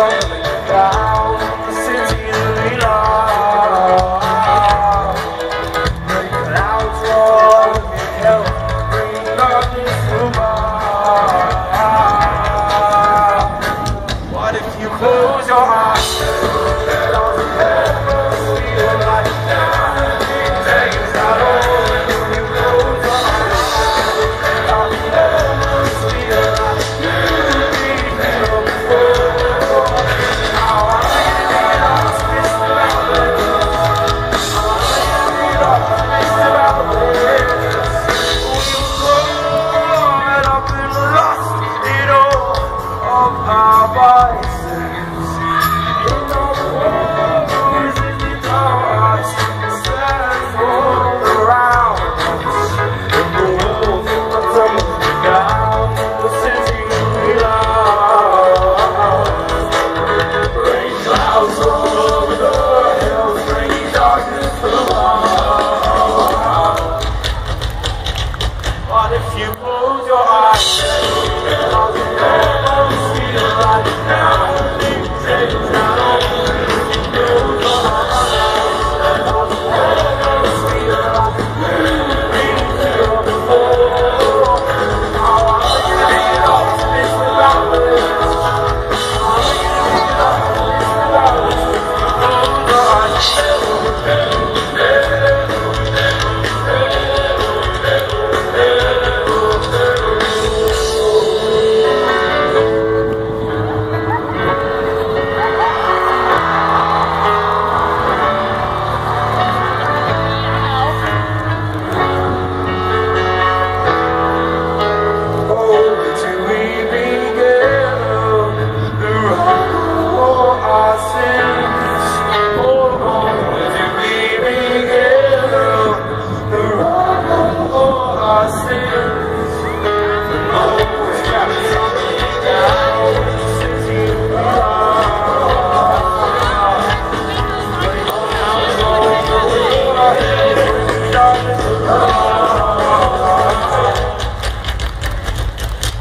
감사합니다. But if you close your eyes, I'll never feel the now.